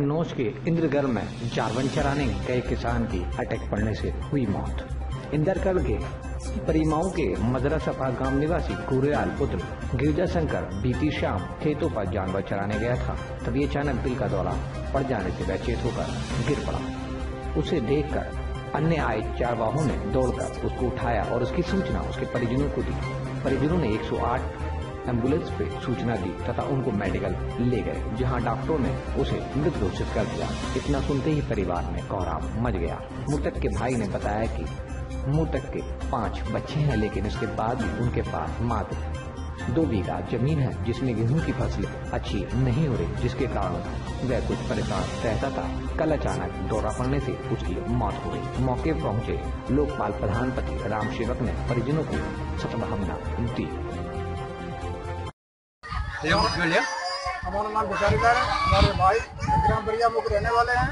कन्नौज के इंद्रगढ़ में जारवन चराने गए किसान की अटैक पड़ने से हुई मौत। इंदरगढ़ के परिमाओं के मदरा सफ़ा गाँव निवासी गुरेलाल पुत्र गिरजा शंकर बीती शाम खेतों पर जानवर चराने गया था। तभी अचानक दिल का दौरा पड़ जाने से वह होकर गिर पड़ा। उसे देखकर अन्य आए चारवाहों ने दौड़कर उसको उठाया और उसकी सूचना उसके परिजनों को दी। परिजनों ने 108 एंबुलेंस पे सूचना दी तथा उनको मेडिकल ले गए, जहाँ डॉक्टरों ने उसे मृत घोषित कर दिया। इतना सुनते ही परिवार में कोहराम मच गया। मृतक के भाई ने बताया कि मृतक के पाँच बच्चे हैं, लेकिन इसके बाद भी उनके पास मात्र दो बीघा ज़मीन है, जिसमें गेहूँ की फ़सल अच्छी नहीं हो रही, जिसके कारण वह कुछ परेशान रहता था। कल अचानक दौरा पड़ने से उसकी मौत हो गई। मौके पहुँचे लोकपाल प्रधानपति राम सेवक ने परिजनों को सतभावना दी। हमारा नाम भिखारीदार है। हमारे भाई ग्राम बरिया मुख रहने वाले हैं।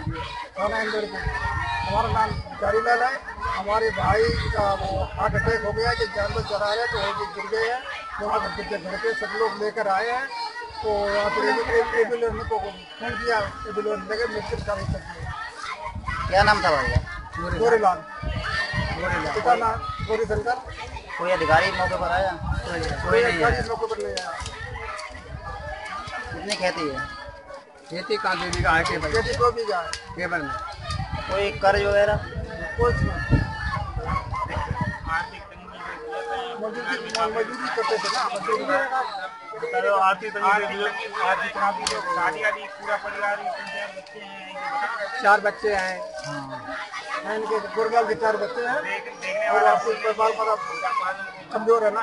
थाना इंदौर के। हमारा नाम भिखारीलाल है। हमारे भाई का वो हार्ट अटैक हो गया कि जानवर चरा रहे तो वो गिर गए हैं। वहाँ घर के घर पे सब लोग लेकर आए हैं। तो यहाँ पर एंबुलेंस को फ़ोन किया एंबुलेंस लेकर मृत्यु का सकते क्या नाम था भाई? गोरीलाल। पिता नाम गोरी शंकर। कोई अधिकारी मौके पर आया? कोई अधिकारी मौके पर ले आया। कितनी खेती है। खेती का का है खेती को भी जाए। केबल में। कोई कर्ज वगैरह कुछ मजदूरी मजदूरी करते थे ना भी शादी आदि पूरा परिवार चार बच्चे हैं ये चार बच्चे हैं। हैं। इनके गुरगाल के चार बच्चे हैं। और आपको परिवार बड़ा कमज़ोर है ना